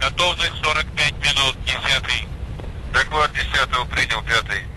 Готовность 45 минут, 10. Доклад 10 принял, 5 -й.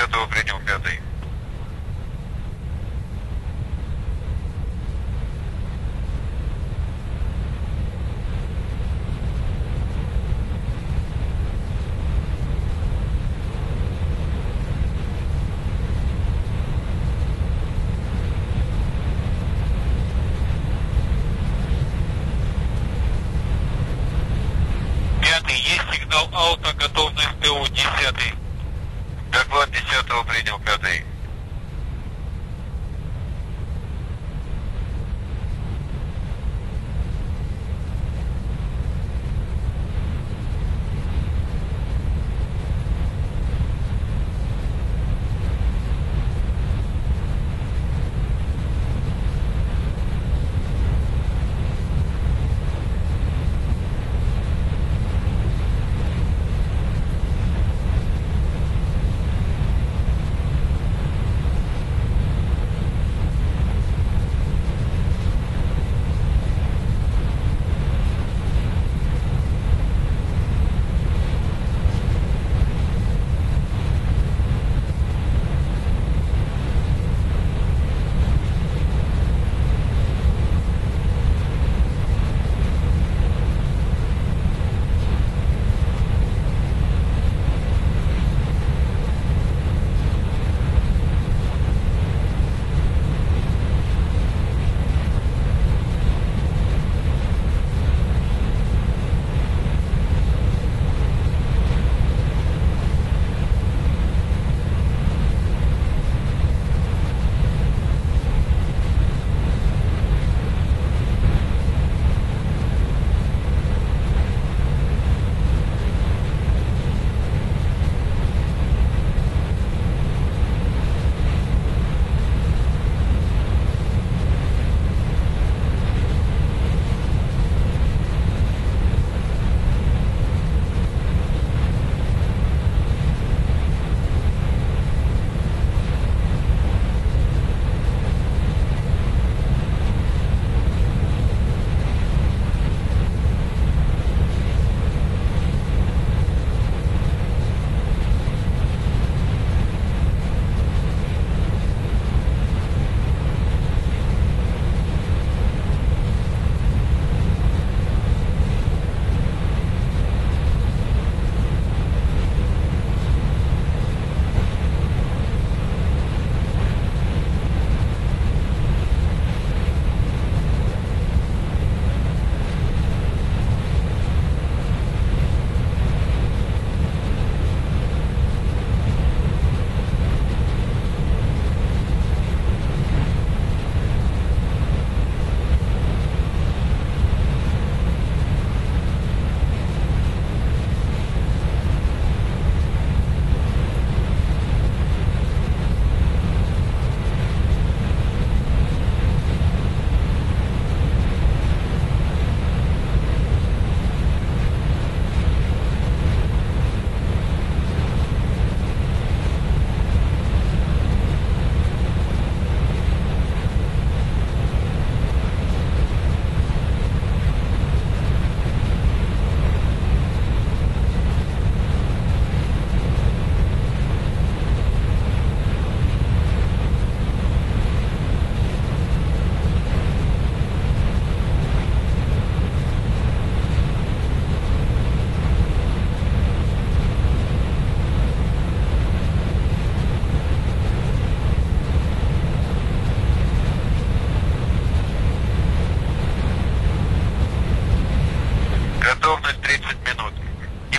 10 принял, пятый. Пятый. Есть сигнал ауто. Готовность ТУ. Десятый. 10 принял,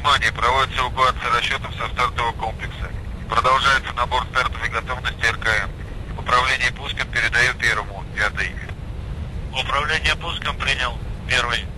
Внимание, проводится эвакуация расчетов со стартового комплекса. Продолжается набор стартовой готовности РКМ. Управление пуском передаю первому, пятый. Управление пуском принял. Первый.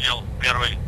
занял первый.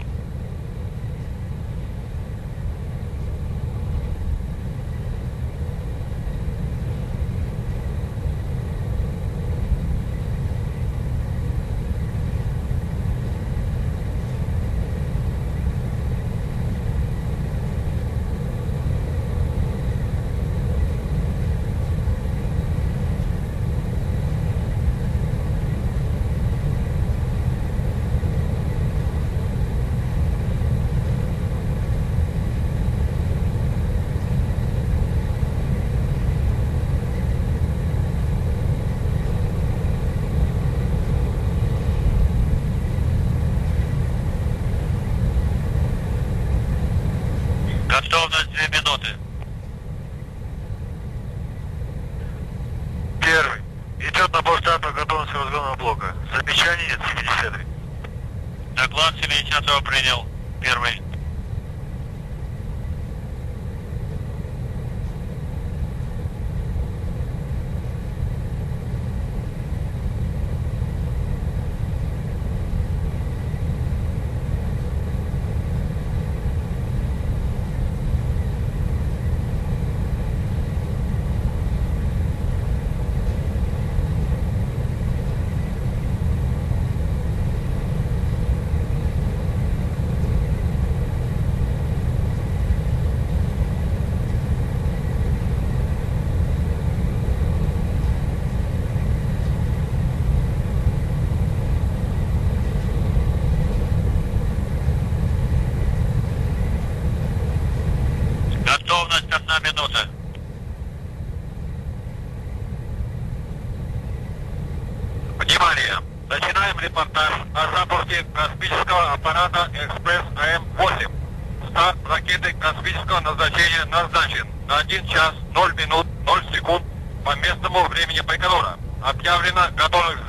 репортаж о запуске космического аппарата «Экспресс-АМ-8». Старт ракеты космического назначения назначен на 1 час 0 минут 0 секунд по местному времени Байконура. Объявлено готовность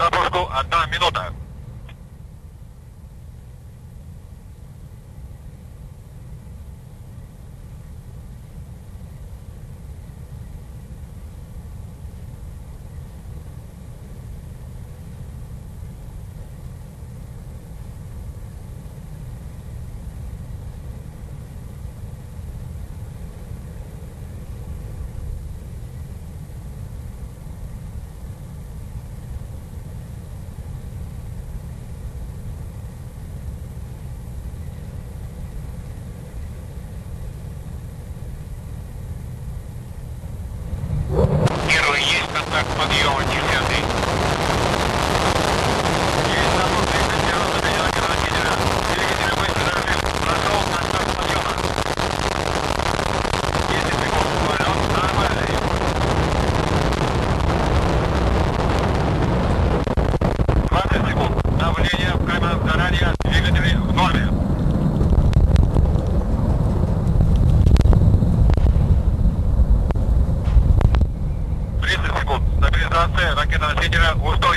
уж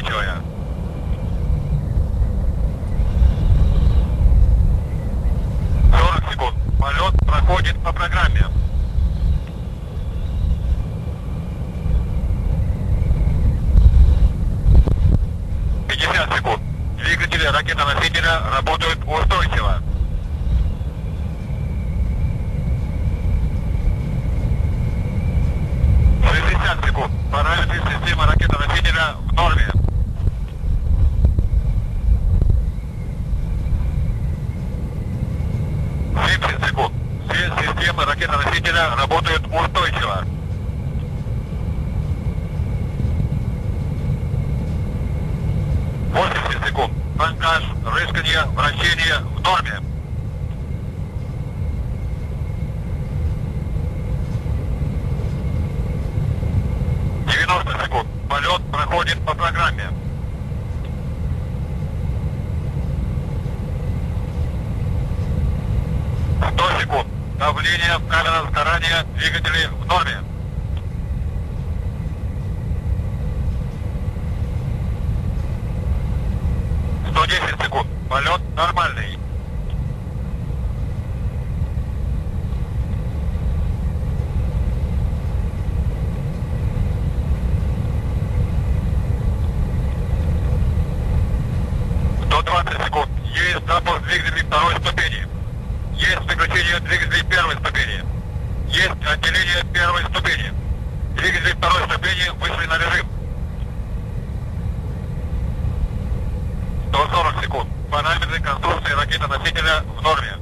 Полет нормальный. До секунд. Есть запуск двигателей второй ступени. Есть выключение двигателей первой ступени. Есть носителя в норме.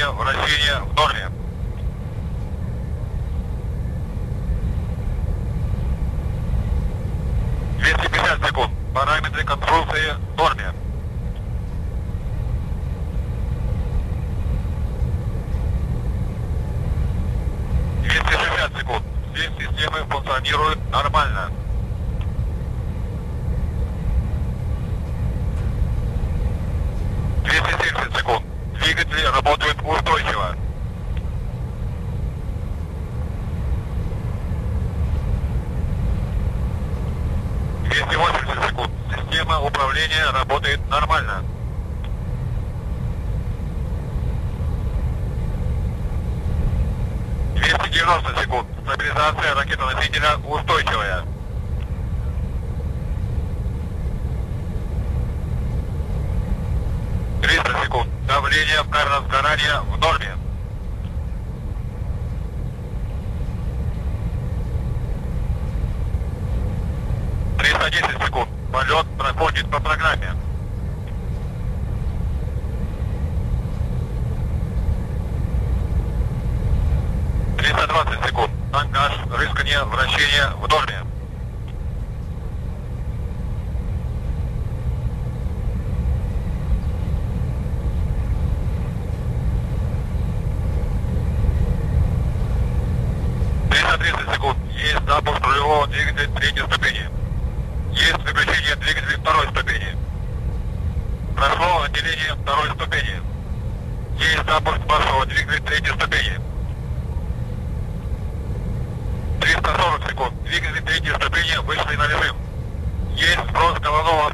давление вращения в норме. секунд. Параметры конструкции в норме. секунд. Все системы функционируют нормально. Работает нормально. Двести девяносто секунд. Стабилизация ракеты ракетоносителя устойчивая. Триста секунд. Давление в сгорания в ноль.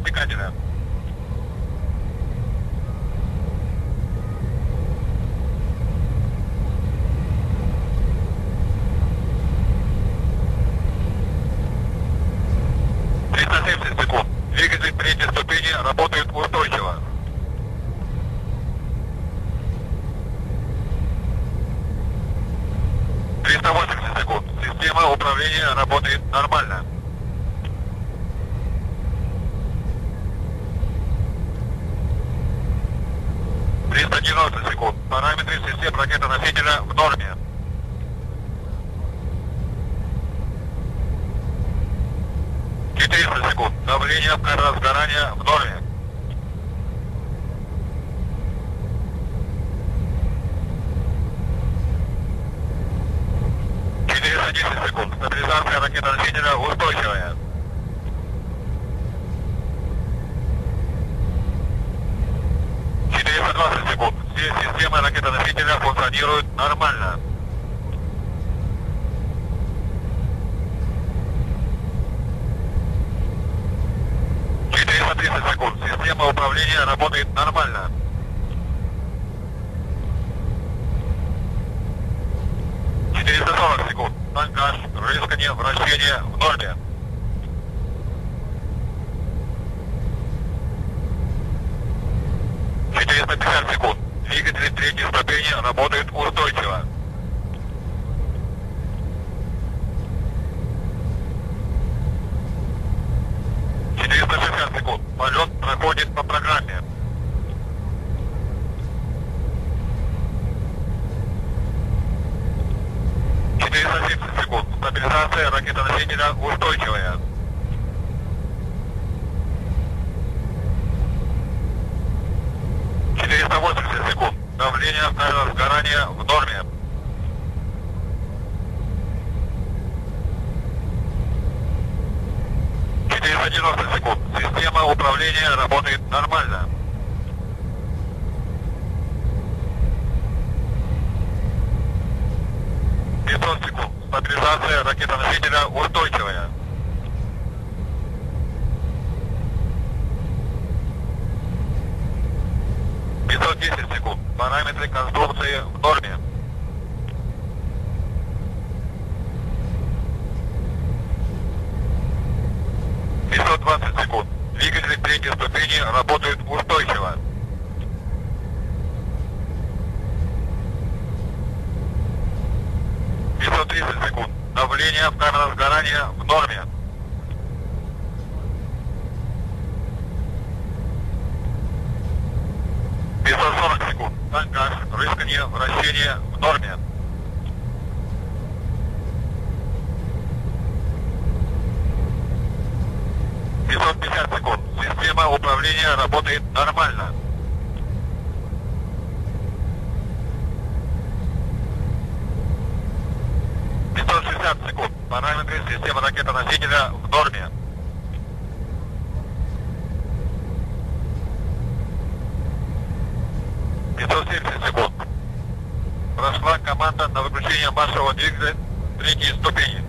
Brincadeira. Восемьдесят секунд. Давление на сгорания в норме. Девяносто секунд. Система управления работает нормально. Секунд. Стабилизация ракетоносителя устойчивая. Пятьсот десять секунд. Параметры конструкции в норме. Секунд. Двигатели третьей ступени работают устойчиво. Секунд. Давление в камерах сгорания в норме. Пятьсот сорок секунд. Танкаж, рыскание, вращение в норме. Пятьсот пятьдесят секунд. Система управления работает нормально. Секунд. Параметры системы ракетоносителя в норме. Секунд. Прошла команда на выключение маршевого двигателя третьей ступени.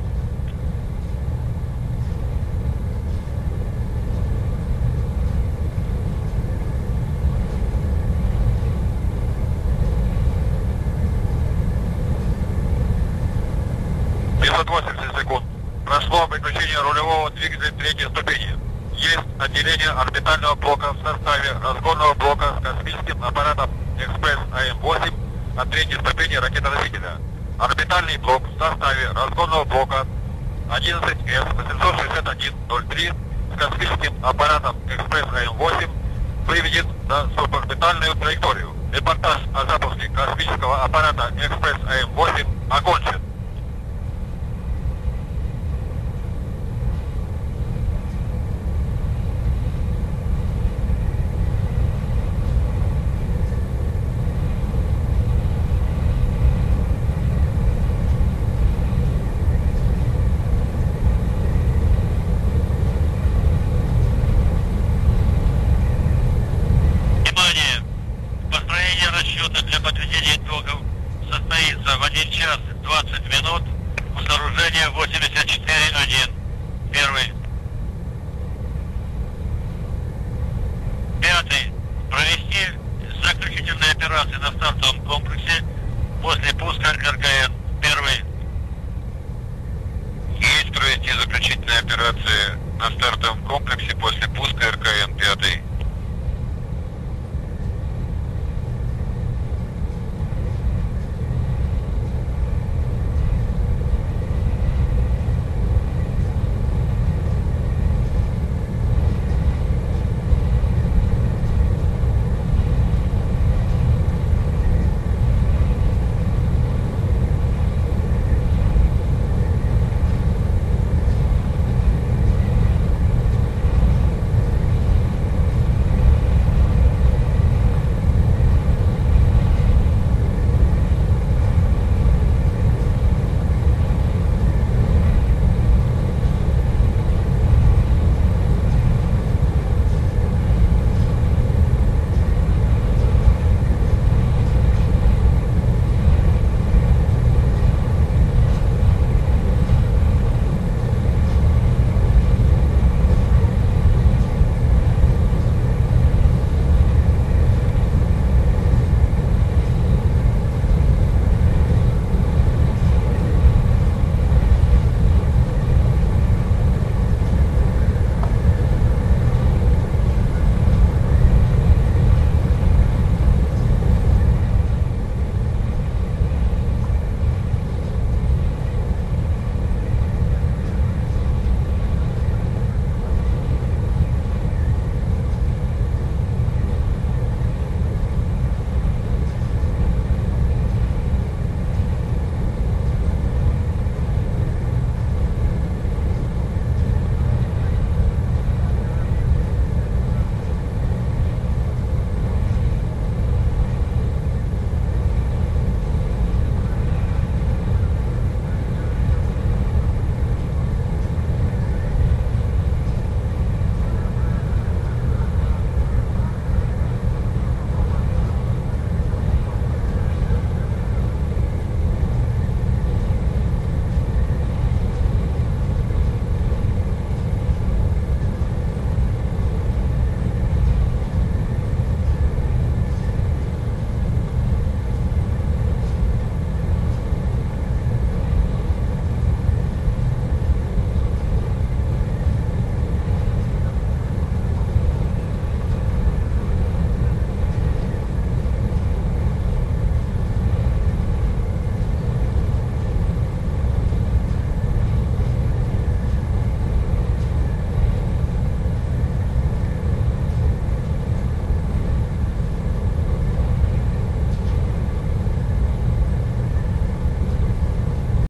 Пятьсот восемьдесят секунд. Прошло выключение рулевого двигателя третьей ступени. Есть отделение орбитального блока в составе разгонного блока с космическим аппаратом «Экспресс АМ-8» от третьей ступени ракетоносителя. Орбитальный блок в составе разгонного блока 11С-861-03 с космическим аппаратом «Экспресс АМ-8» выведен на суборбитальную траекторию. Репортаж о запуске космического аппарата «Экспресс АМ-8» окончен.